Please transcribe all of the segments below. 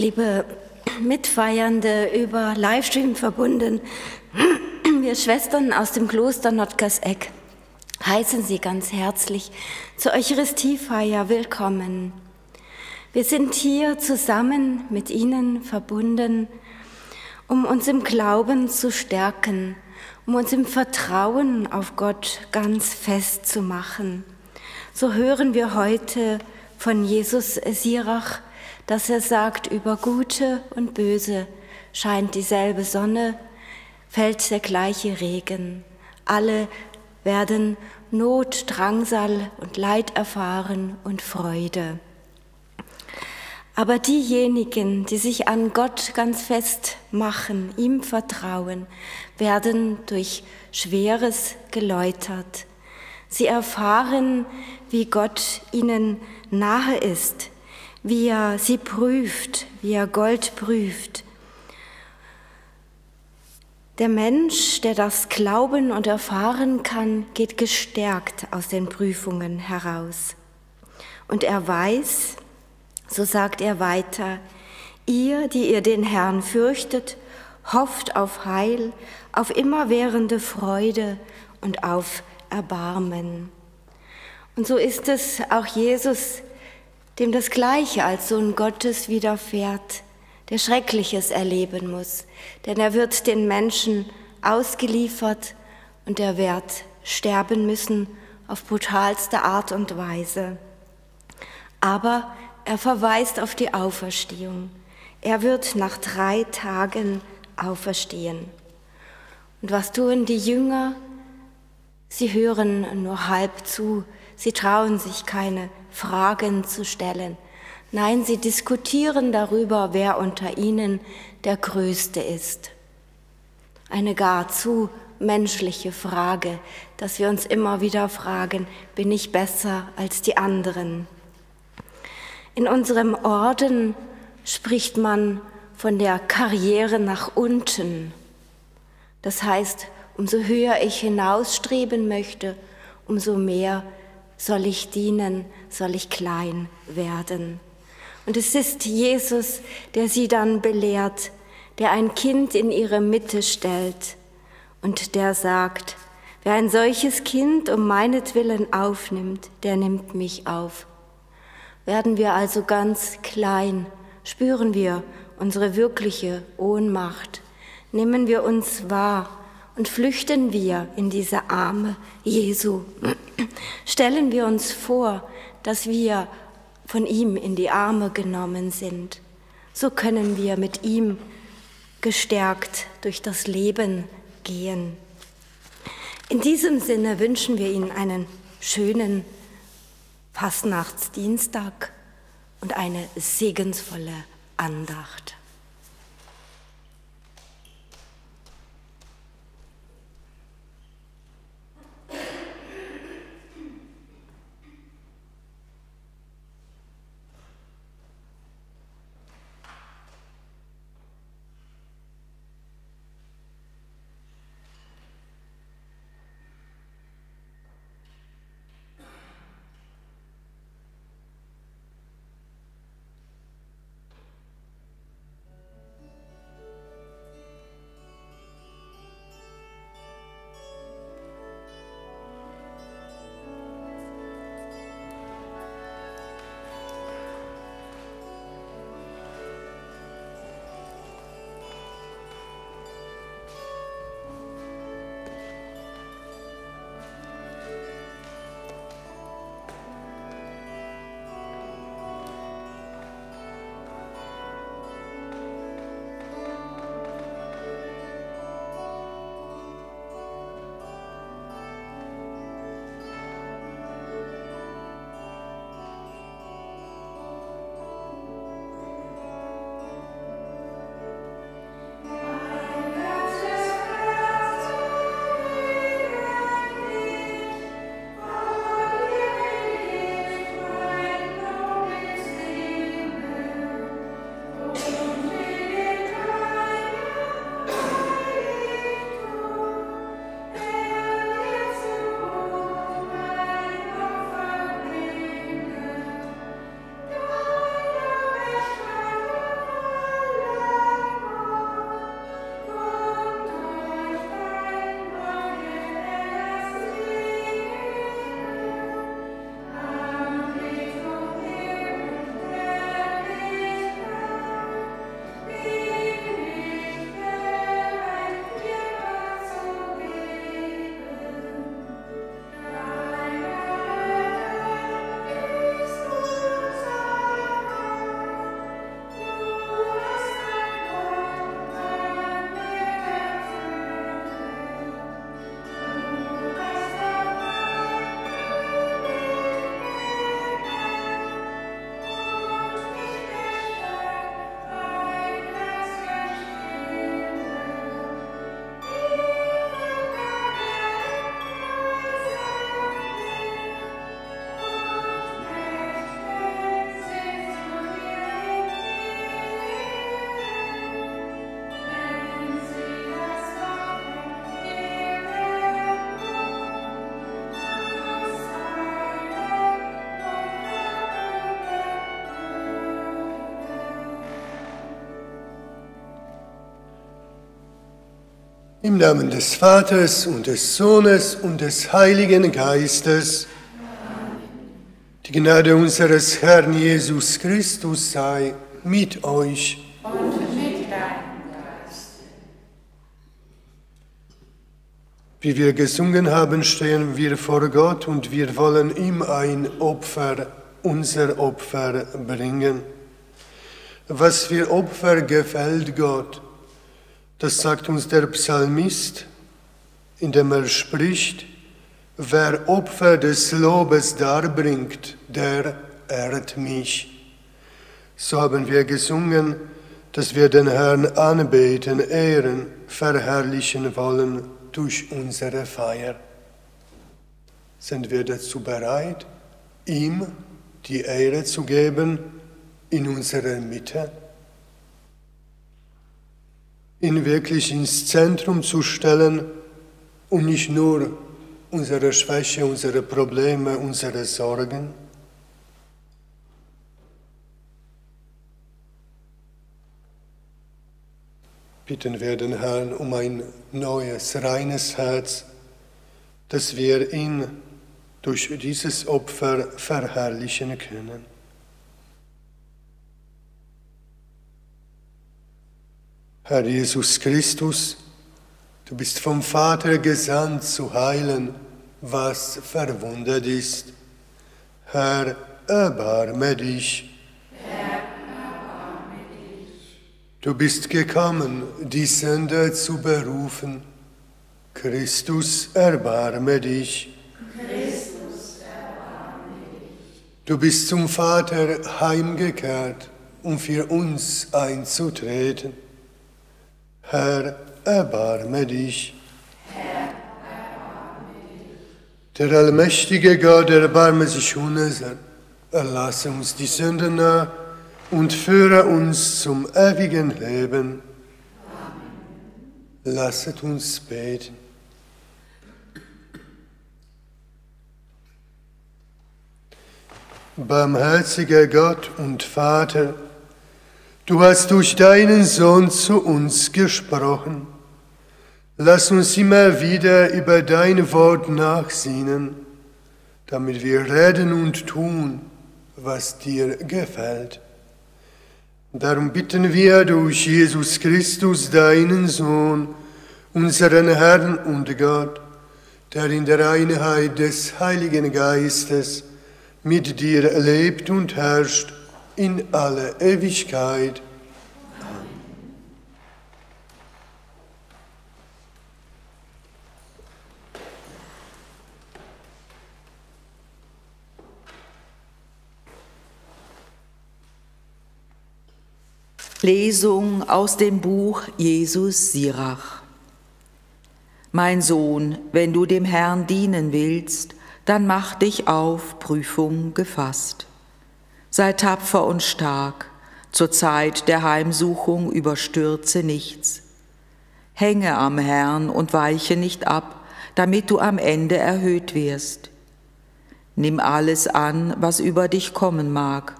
Liebe Mitfeiernde über Livestream verbunden, wir Schwestern aus dem Kloster Notkerseck heißen Sie ganz herzlich zur Eucharistiefeier willkommen. Wir sind hier zusammen mit Ihnen verbunden, um uns im Glauben zu stärken, um uns im Vertrauen auf Gott ganz fest zu machen. So hören wir heute von Jesus Sirach, dass er sagt, über Gute und Böse scheint dieselbe Sonne, fällt der gleiche Regen. Alle werden Not, Drangsal und Leid erfahren und Freude. Aber diejenigen, die sich an Gott ganz fest machen, ihm vertrauen, werden durch Schweres geläutert. Sie erfahren, wie Gott ihnen nahe ist, wie er sie prüft, wie er Gold prüft. Der Mensch, der das glauben und erfahren kann, geht gestärkt aus den Prüfungen heraus. Und er weiß, so sagt er weiter, ihr, die ihr den Herrn fürchtet, hofft auf Heil, auf immerwährende Freude und auf Erbarmen. Und so ist es auch Jesus, dem das Gleiche als Sohn Gottes widerfährt, der Schreckliches erleben muss, denn er wird den Menschen ausgeliefert und er wird sterben müssen auf brutalste Art und Weise. Aber er verweist auf die Auferstehung. Er wird nach drei Tagen auferstehen. Und was tun die Jünger? Sie hören nur halb zu, sie trauen sich keine Fragen zu stellen. Nein, sie diskutieren darüber, wer unter ihnen der Größte ist. Eine gar zu menschliche Frage, dass wir uns immer wieder fragen, bin ich besser als die anderen? In unserem Orden spricht man von der Karriere nach unten. Das heißt, umso höher ich hinausstreben möchte, umso mehr soll ich dienen, soll ich klein werden. Und es ist Jesus, der sie dann belehrt, der ein Kind in ihre Mitte stellt und der sagt, wer ein solches Kind um meinetwillen aufnimmt, der nimmt mich auf. Werden wir also ganz klein, spüren wir unsere wirkliche Ohnmacht, nehmen wir uns wahr und flüchten wir in diese Arme Jesu. Stellen wir uns vor, dass wir von ihm in die Arme genommen sind. So können wir mit ihm gestärkt durch das Leben gehen. In diesem Sinne wünschen wir Ihnen einen schönen Fastnachtsdienstag und eine segensvolle Andacht. Im Namen des Vaters und des Sohnes und des Heiligen Geistes. Die Gnade unseres Herrn Jesus Christus sei mit euch. Und mit deinem Geist. Wie wir gesungen haben, stehen wir vor Gott und wir wollen ihm ein Opfer, unser Opfer bringen. Was für Opfer gefällt Gott? Das sagt uns der Psalmist, indem er spricht, wer Opfer des Lobes darbringt, der ehrt mich. So haben wir gesungen, dass wir den Herrn anbeten, ehren, verherrlichen wollen durch unsere Feier. Sind wir dazu bereit, ihm die Ehre zu geben in unserer Mitte? Ihn wirklich ins Zentrum zu stellen und nicht nur unsere Schwäche, unsere Probleme, unsere Sorgen. Bitten wir den Herrn um ein neues, reines Herz, dass wir ihn durch dieses Opfer verherrlichen können. Herr Jesus Christus, du bist vom Vater gesandt zu heilen, was verwundet ist. Herr, erbarme dich. Du bist gekommen, die Sünder zu berufen. Christus, erbarme dich. Christus, erbarme dich. Du bist zum Vater heimgekehrt, um für uns einzutreten. Herr, erbarme dich. Der allmächtige Gott, erbarme sich unser, erlasse uns die Sünden und führe uns zum ewigen Leben. Amen. Lasset uns beten. Barmherziger Gott und Vater, Du hast durch deinen Sohn zu uns gesprochen. Lass uns immer wieder über dein Wort nachsinnen, damit wir reden und tun, was dir gefällt. Darum bitten wir durch Jesus Christus, deinen Sohn, unseren Herrn und Gott, der in der Einheit des Heiligen Geistes mit dir lebt und herrscht in alle Ewigkeit. Lesung aus dem Buch Jesus Sirach. Mein Sohn, wenn du dem Herrn dienen willst, dann mach dich auf Prüfung gefasst. Sei tapfer und stark, zur Zeit der Heimsuchung überstürze nichts. Hänge am Herrn und weiche nicht ab, damit du am Ende erhöht wirst. Nimm alles an, was über dich kommen mag,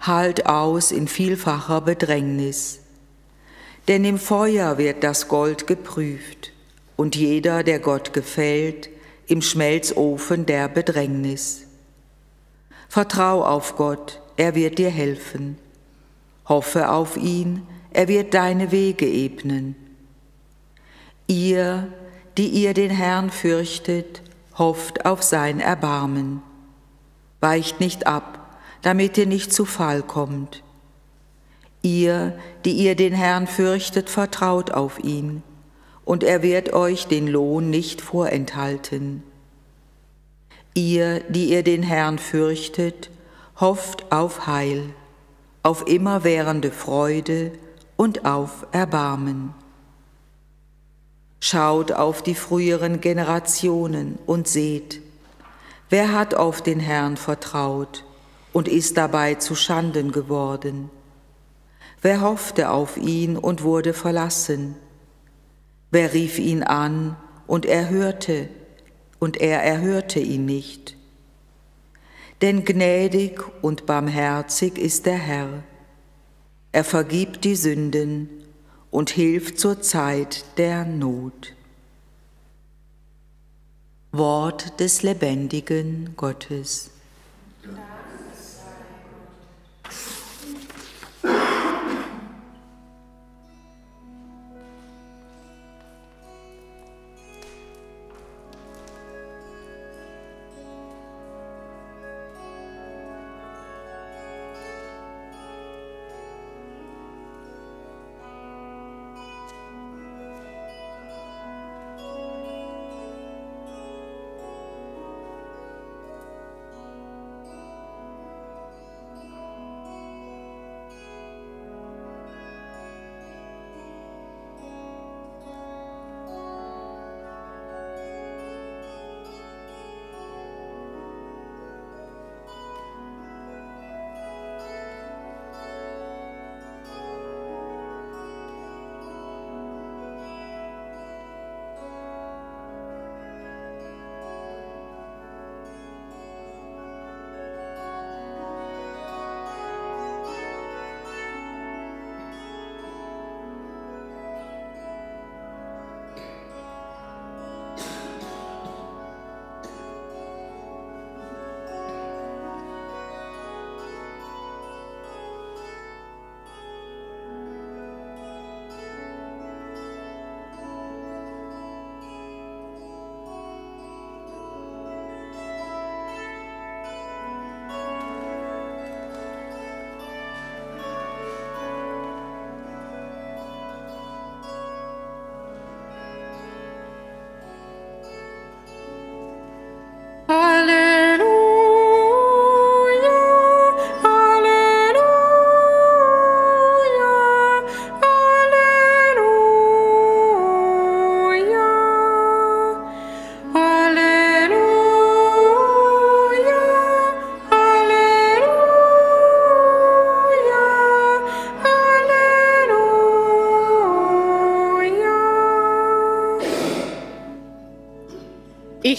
halt aus in vielfacher Bedrängnis. Denn im Feuer wird das Gold geprüft, und jeder, der Gott gefällt, im Schmelzofen der Bedrängnis. Vertrau auf Gott, er wird dir helfen. Hoffe auf ihn, er wird deine Wege ebnen. Ihr, die ihr den Herrn fürchtet, hofft auf sein Erbarmen. Weicht nicht ab, damit ihr nicht zu Fall kommt. Ihr, die ihr den Herrn fürchtet, vertraut auf ihn, und er wird euch den Lohn nicht vorenthalten. Ihr, die ihr den Herrn fürchtet, hofft auf Heil, auf immerwährende Freude und auf Erbarmen. Schaut auf die früheren Generationen und seht, wer hat auf den Herrn vertraut und ist dabei zu Schanden geworden? Wer hoffte auf ihn und wurde verlassen? Wer rief ihn an und er hörte, und er erhörte ihn nicht? denn gnädig und barmherzig ist der Herr. Er vergibt die Sünden und hilft zur Zeit der Not. Wort des lebendigen Gottes. Ja.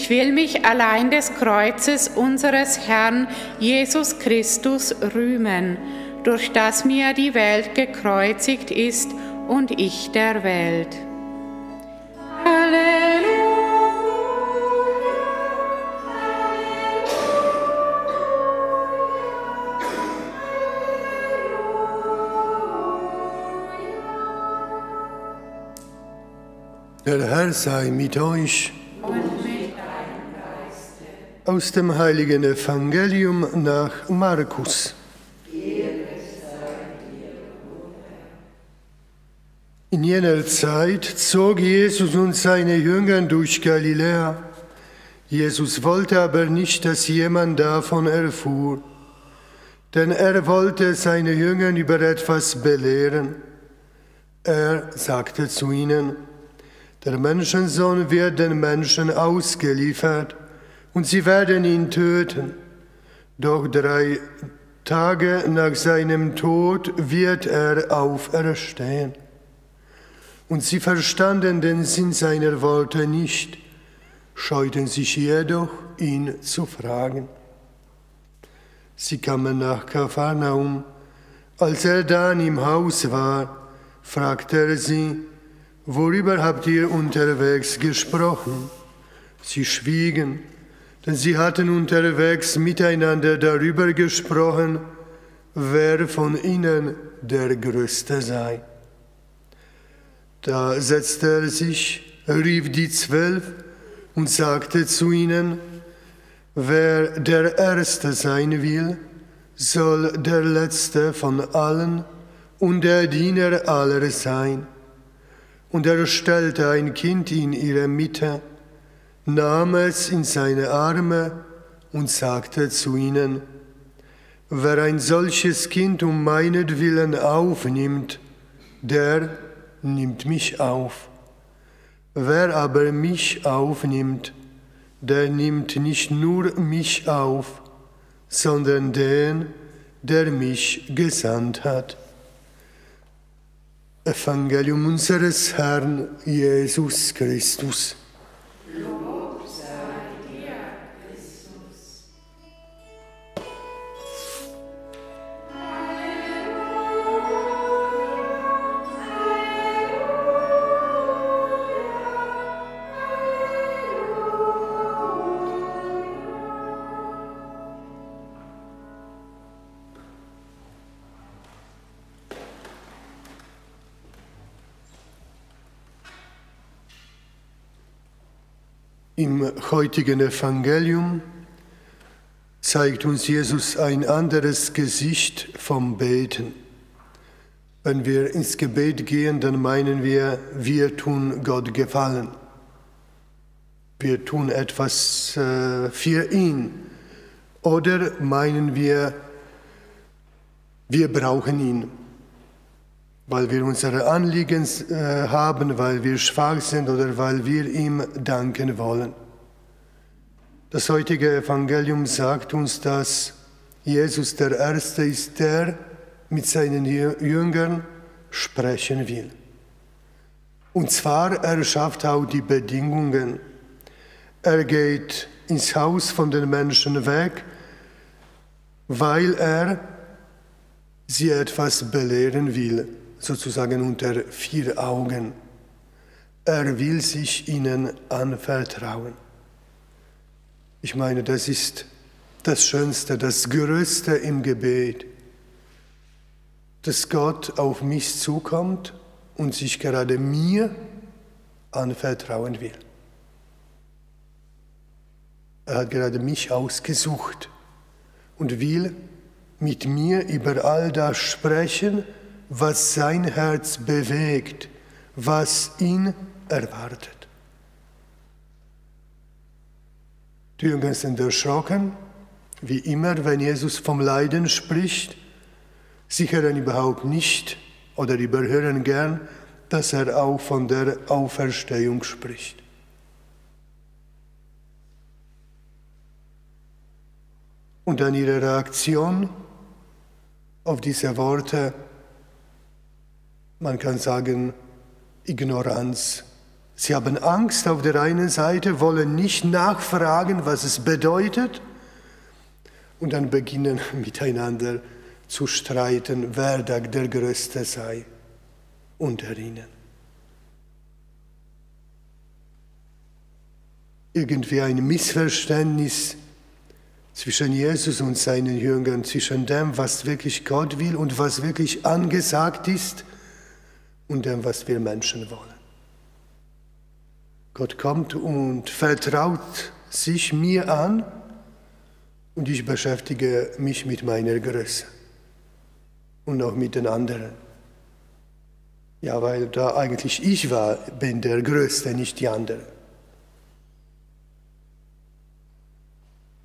Ich will mich allein des Kreuzes unseres Herrn Jesus Christus rühmen, durch das mir die Welt gekreuzigt ist und ich der Welt. Halleluja. Der Herr sei mit euch. Aus dem heiligen Evangelium nach Markus. In jener Zeit zog Jesus und seine Jünger durch Galiläa. Jesus wollte aber nicht, dass jemand davon erfuhr, denn er wollte seine Jünger über etwas belehren. Er sagte zu ihnen, der Menschensohn wird den Menschen ausgeliefert und sie werden ihn töten. Doch drei Tage nach seinem Tod wird er auferstehen. Und sie verstanden den Sinn seiner Worte nicht, scheuten sich jedoch, ihn zu fragen. Sie kamen nach Kapharnaum. Als er dann im Haus war, fragte er sie, worüber habt ihr unterwegs gesprochen? Sie schwiegen sie hatten unterwegs miteinander darüber gesprochen, wer von ihnen der Größte sei. Da setzte er sich, rief die Zwölf und sagte zu ihnen, wer der Erste sein will, soll der Letzte von allen und der Diener aller sein. Und er stellte ein Kind in ihre Mitte, nahm es in seine Arme und sagte zu ihnen, Wer ein solches Kind um meinetwillen aufnimmt, der nimmt mich auf. Wer aber mich aufnimmt, der nimmt nicht nur mich auf, sondern den, der mich gesandt hat. Evangelium unseres Herrn Jesus Christus. Im heutigen Evangelium zeigt uns Jesus ein anderes Gesicht vom Beten. Wenn wir ins Gebet gehen, dann meinen wir, wir tun Gott Gefallen. Wir tun etwas äh, für ihn. Oder meinen wir, wir brauchen ihn, weil wir unsere Anliegen äh, haben, weil wir schwach sind oder weil wir ihm danken wollen. Das heutige Evangelium sagt uns, dass Jesus der Erste ist, der mit seinen Jüngern sprechen will. Und zwar, er schafft auch die Bedingungen. Er geht ins Haus von den Menschen weg, weil er sie etwas belehren will, sozusagen unter vier Augen. Er will sich ihnen anvertrauen. Ich meine, das ist das Schönste, das Größte im Gebet, dass Gott auf mich zukommt und sich gerade mir anvertrauen will. Er hat gerade mich ausgesucht und will mit mir über all das sprechen, was sein Herz bewegt, was ihn erwartet. Die Jünger sind erschrocken, wie immer, wenn Jesus vom Leiden spricht. Sie hören überhaupt nicht oder überhören gern, dass er auch von der Auferstehung spricht. Und dann ihre Reaktion auf diese Worte, man kann sagen, Ignoranz. Sie haben Angst auf der einen Seite, wollen nicht nachfragen, was es bedeutet, und dann beginnen miteinander zu streiten, wer der Größte sei unter ihnen. Irgendwie ein Missverständnis zwischen Jesus und seinen Jüngern, zwischen dem, was wirklich Gott will und was wirklich angesagt ist und dem, was wir Menschen wollen. Gott kommt und vertraut sich mir an und ich beschäftige mich mit meiner Größe und auch mit den anderen. Ja, weil da eigentlich ich war, bin der Größte, nicht die anderen.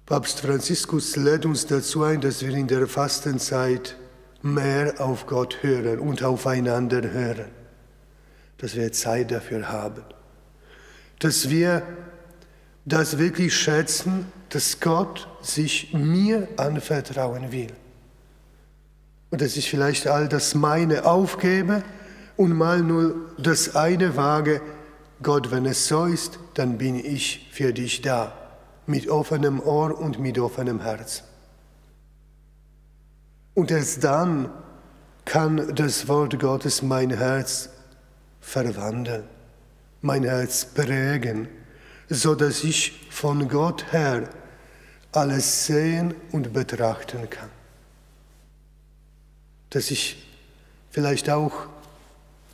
Papst Franziskus lädt uns dazu ein, dass wir in der Fastenzeit mehr auf Gott hören und aufeinander hören, dass wir Zeit dafür haben dass wir das wirklich schätzen, dass Gott sich mir anvertrauen will. Und dass ich vielleicht all das meine aufgebe und mal nur das eine wage, Gott, wenn es so ist, dann bin ich für dich da, mit offenem Ohr und mit offenem Herz. Und erst dann kann das Wort Gottes mein Herz verwandeln mein Herz prägen, so dass ich von Gott her alles sehen und betrachten kann. Dass ich vielleicht auch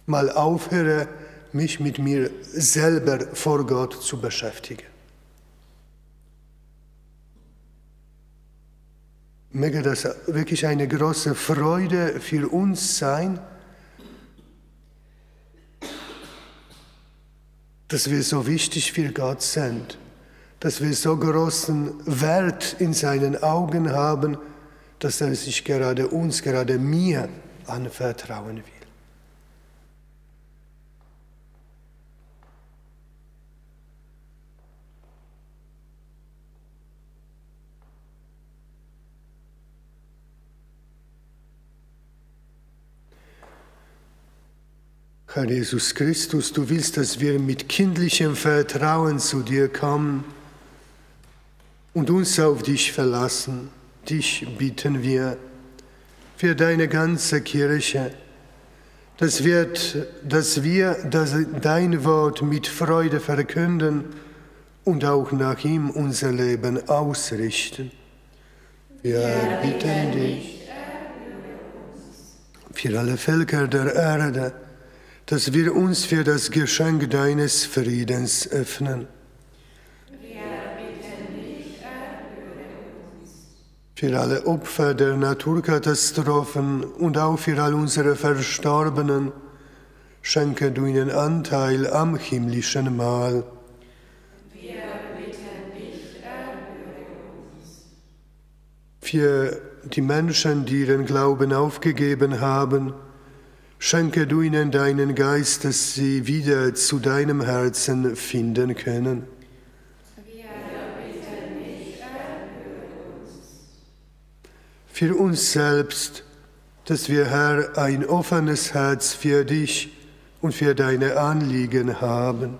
mal aufhöre, mich mit mir selber vor Gott zu beschäftigen. Möge das wirklich eine große Freude für uns sein, dass wir so wichtig für Gott sind, dass wir so großen Wert in seinen Augen haben, dass er sich gerade uns, gerade mir anvertrauen will. Herr Jesus Christus, du willst, dass wir mit kindlichem Vertrauen zu dir kommen und uns auf dich verlassen. Dich bitten wir für deine ganze Kirche, dass wir, dass wir dass dein Wort mit Freude verkünden und auch nach ihm unser Leben ausrichten. Wir bitten dich für alle Völker der Erde, dass wir uns für das Geschenk deines Friedens öffnen. für alle Opfer der Naturkatastrophen und auch für all unsere Verstorbenen, schenke du ihnen Anteil am himmlischen Mahl. Wir bitten dich, uns. Für die Menschen, die ihren Glauben aufgegeben haben, schenke du ihnen deinen Geist, dass sie wieder zu deinem Herzen finden können. für uns selbst, dass wir, Herr, ein offenes Herz für dich und für deine Anliegen haben.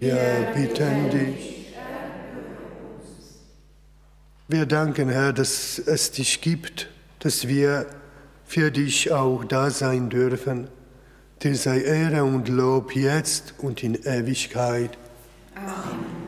Wir bitten dich. Wir danken, Herr, dass es dich gibt, dass wir für dich auch da sein dürfen. Dir sei Ehre und Lob jetzt und in Ewigkeit. Amen.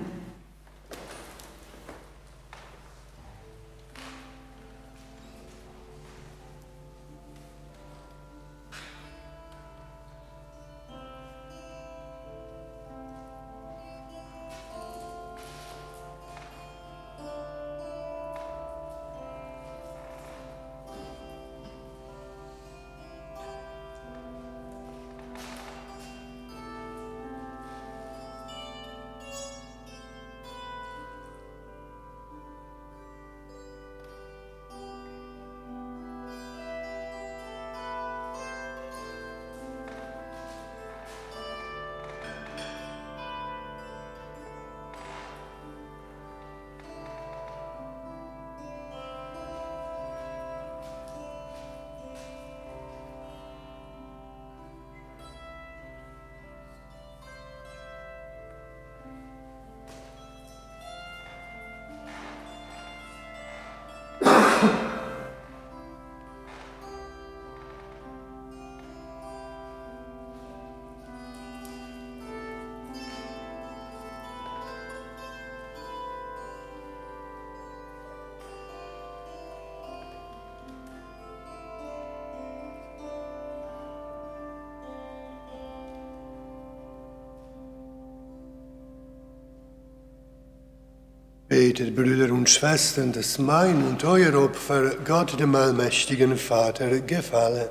Betet, Brüder und Schwestern, dass mein und euer Opfer Gott, dem allmächtigen Vater, gefalle.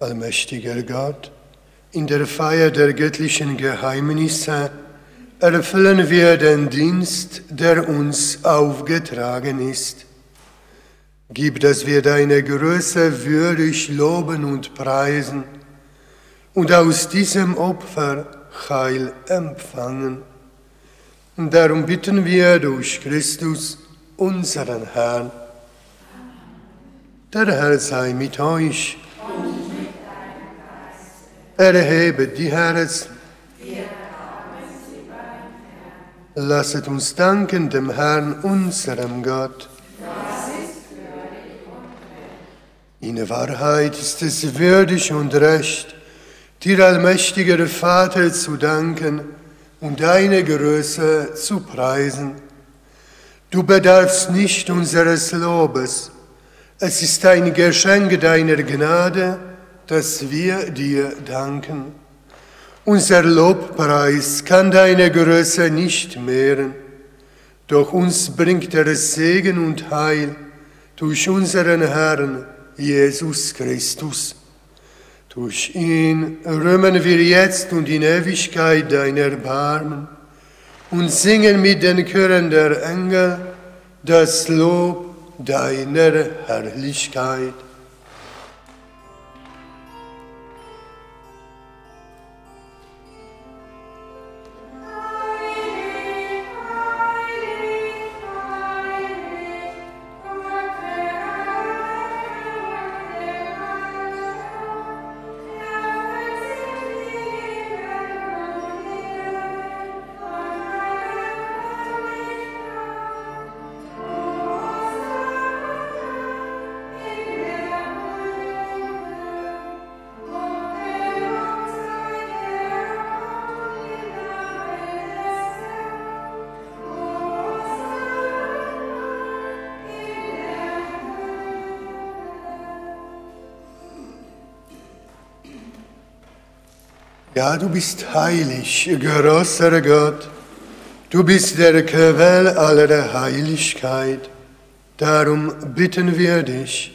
Allmächtiger Gott, in der Feier der göttlichen Geheimnisse erfüllen wir den Dienst, der uns aufgetragen ist. Gib, dass wir deine Größe würdig loben und preisen und aus diesem Opfer Heil empfangen. Darum bitten wir durch Christus, unseren Herrn. Der Herr sei mit euch. Erhebe die Herzen. Lasset uns danken dem Herrn, unserem Gott. In Wahrheit ist es würdig und recht, dir allmächtiger Vater zu danken und deine Größe zu preisen. Du bedarfst nicht unseres Lobes. Es ist ein Geschenk deiner Gnade, dass wir dir danken. Unser Lobpreis kann deine Größe nicht mehren, doch uns bringt der Segen und Heil durch unseren Herrn Jesus Christus. Durch ihn rühmen wir jetzt und in Ewigkeit dein Erbarmen und singen mit den Chören der Engel das Lob deiner Herrlichkeit. Ja, du bist heilig, großer Gott. Du bist der Quell aller Heiligkeit. Darum bitten wir dich,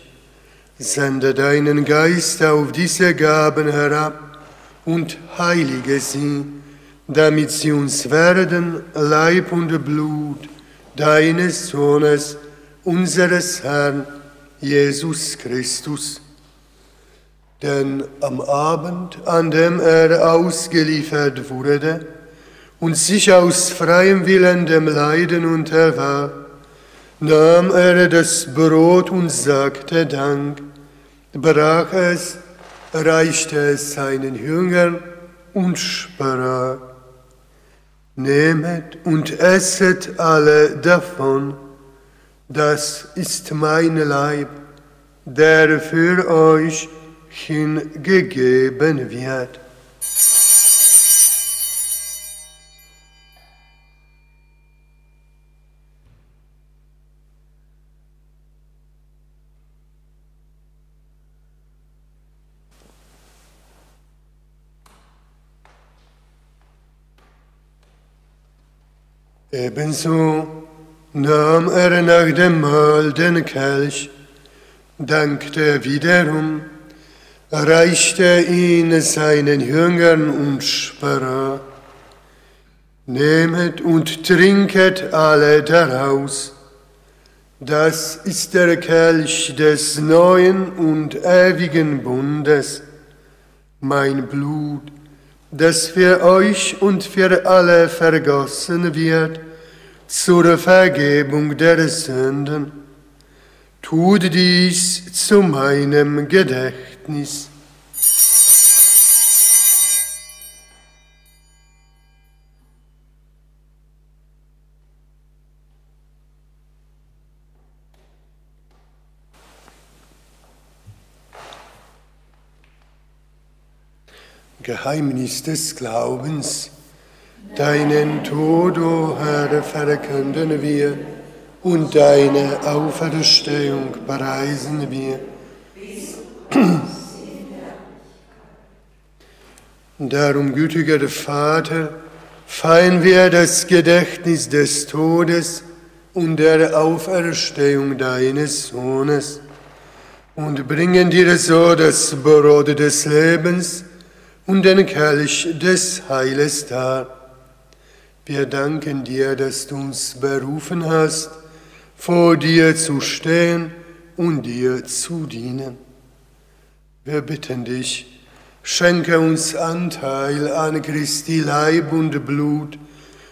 sende deinen Geist auf diese Gaben herab und heilige sie, damit sie uns werden Leib und Blut deines Sohnes, unseres Herrn Jesus Christus. Denn am Abend, an dem er ausgeliefert wurde und sich aus freiem Willen dem Leiden unterwarf, nahm er das Brot und sagte Dank, brach es, reichte es seinen Jüngern und sprach, Nehmet und esset alle davon, das ist mein Leib, der für euch hingegeben wird. Ebenso nahm er nach dem Mahl den Kelch, dankte wiederum, reichte ihn seinen Jüngern und sprach, Nehmet und trinket alle daraus, das ist der Kelch des neuen und ewigen Bundes, mein Blut, das für euch und für alle vergossen wird zur Vergebung der Sünden. Tut dies zu meinem Gedächtnis. Geheimnis des Glaubens. Deinen Tod, o Herr, verkünden wir und deine Auferstehung preisen wir. Darum, gütiger Vater, feiern wir das Gedächtnis des Todes und der Auferstehung deines Sohnes und bringen dir so das Brot des Lebens, und den Kelch des Heiles dar. Wir danken dir, dass du uns berufen hast, vor dir zu stehen und dir zu dienen. Wir bitten dich, schenke uns Anteil an Christi Leib und Blut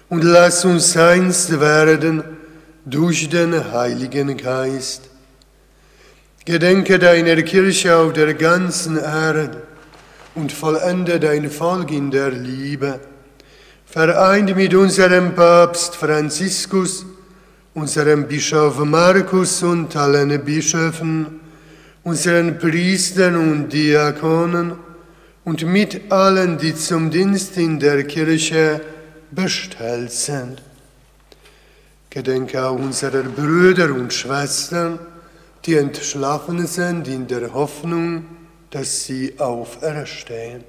und lass uns eins werden durch den Heiligen Geist. Gedenke deiner Kirche auf der ganzen Erde und vollende dein Volk in der Liebe. Vereint mit unserem Papst Franziskus, unserem Bischof Markus und allen Bischöfen, unseren Priestern und Diakonen und mit allen, die zum Dienst in der Kirche bestellt sind. Gedenke auch unserer Brüder und Schwestern, die entschlafen sind in der Hoffnung, dass sie auferstehen.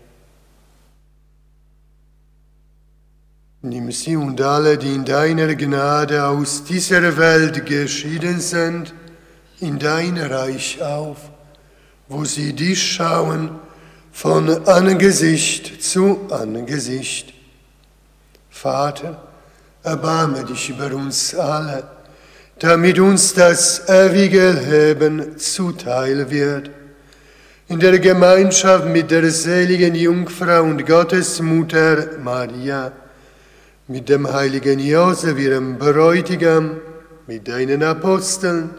Nimm sie und alle, die in deiner Gnade aus dieser Welt geschieden sind, in dein Reich auf, wo sie dich schauen von Angesicht zu Angesicht. Vater, erbarme dich über uns alle, damit uns das ewige Leben zuteil wird in der Gemeinschaft mit der seligen Jungfrau und Gottesmutter Maria, mit dem heiligen Josef, ihrem Bräutigam, mit deinen Aposteln,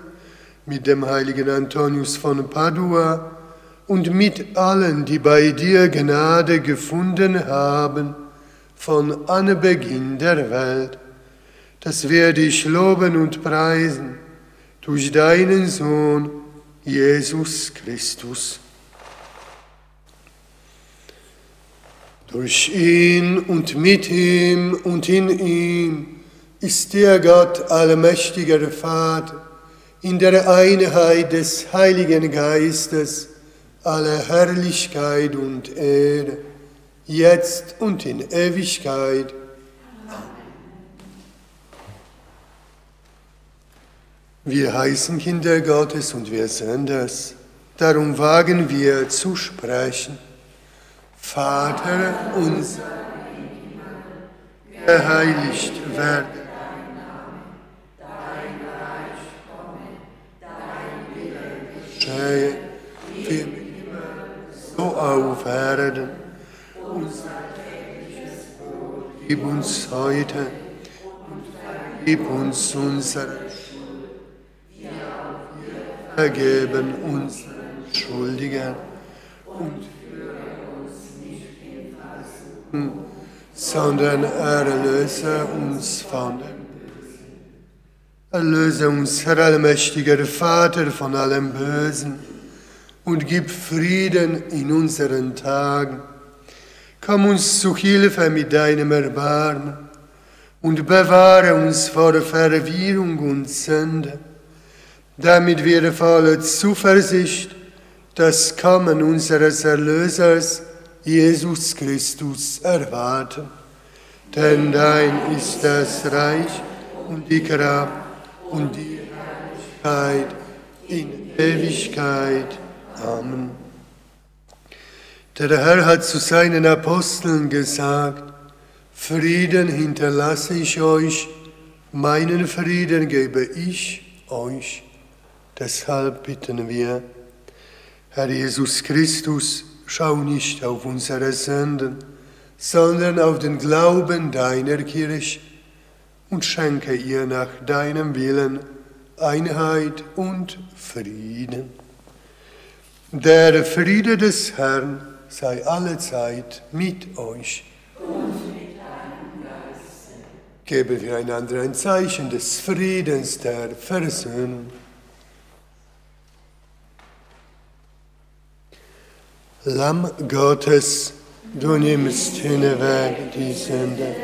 mit dem heiligen Antonius von Padua und mit allen, die bei dir Gnade gefunden haben, von Anbeginn der Welt, dass wir dich loben und preisen durch deinen Sohn, Jesus Christus. Durch ihn und mit ihm und in ihm ist der Gott allmächtiger Vater in der Einheit des Heiligen Geistes alle Herrlichkeit und Ehre jetzt und in Ewigkeit. Wir heißen Kinder Gottes und wir sind es. Darum wagen wir zu sprechen. Vater unser, geheiligt werde wie so auf Erden. Unser tägliches Brot gib uns heute und vergib uns unsere Schuld, wir vergeben unseren Schuldigen und führe uns nicht in Versuchung, sondern erlöse uns von dem Erlöse uns, Herr allmächtiger Vater, von allem Bösen und gib Frieden in unseren Tagen. Komm uns zu Hilfe mit deinem Erbarmen und bewahre uns vor Verwirrung und Sünde, damit wir voller Zuversicht das Kommen unseres Erlösers, Jesus Christus, erwarten. Denn dein ist das Reich und die Kraft und die Herrlichkeit in Ewigkeit. Amen. Der Herr hat zu seinen Aposteln gesagt, Frieden hinterlasse ich euch, meinen Frieden gebe ich euch. Deshalb bitten wir, Herr Jesus Christus, schau nicht auf unsere Sünden, sondern auf den Glauben deiner Kirche und schenke ihr nach deinem Willen Einheit und Frieden. Der Friede des Herrn sei allezeit mit euch. Geben wir einander ein Zeichen des Friedens, der Versöhnung. Lamm Gottes, du nimmst hinweg die Sünde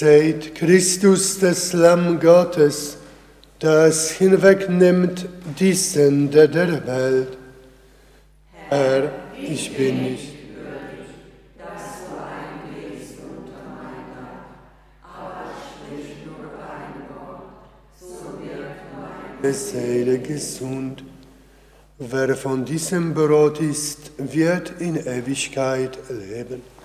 Seht Christus, das Lamm Gottes, das hinwegnimmt die Sünde der Welt. Herr, ich bin nicht Seele gesund. Wer von diesem Brot isst, wird in Ewigkeit leben.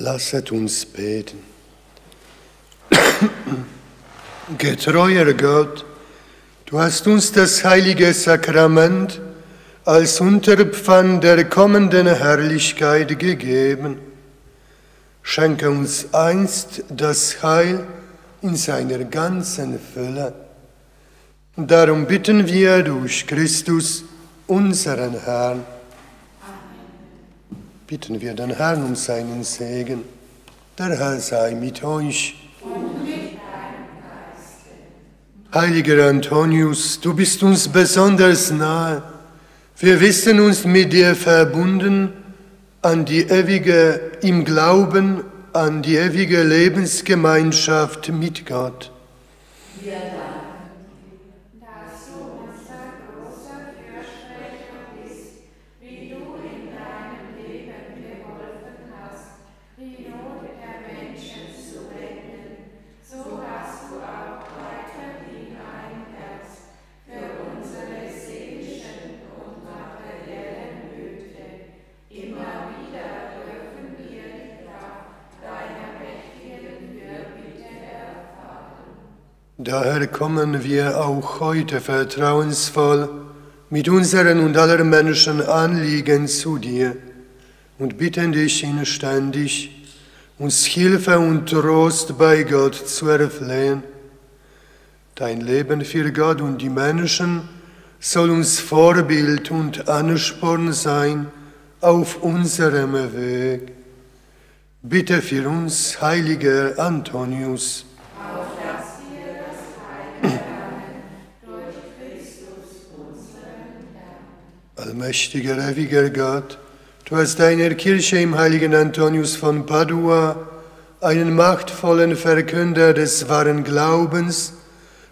Lasset uns beten. Getreuer Gott, du hast uns das heilige Sakrament als Unterpfand der kommenden Herrlichkeit gegeben. Schenke uns einst das Heil in seiner ganzen Fülle. Darum bitten wir durch Christus, unseren Herrn bitten wir den Herrn um seinen Segen. Der Herr sei mit euch. Und mit Heiliger Antonius, du bist uns besonders nahe. Wir wissen uns mit dir verbunden an die ewige, im Glauben an die ewige Lebensgemeinschaft mit Gott. Wir Daher kommen wir auch heute vertrauensvoll mit unseren und aller Menschen Anliegen zu dir und bitten dich inständig, uns Hilfe und Trost bei Gott zu erflehen. Dein Leben für Gott und die Menschen soll uns Vorbild und Ansporn sein auf unserem Weg. Bitte für uns, heiliger Antonius, Allmächtiger, ewiger Gott, du hast deiner Kirche im heiligen Antonius von Padua einen machtvollen Verkünder des wahren Glaubens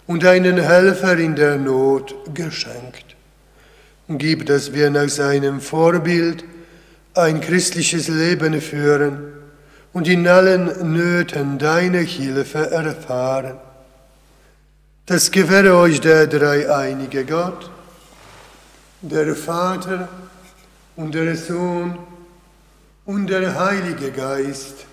und einen Helfer in der Not geschenkt. Gib, dass wir nach seinem Vorbild ein christliches Leben führen und in allen Nöten deine Hilfe erfahren. Das gewähre euch der dreieinige Gott, der Vater und der Sohn und der Heilige Geist.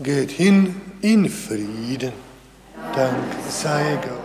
Geht hin in Frieden. Dank sei Gott.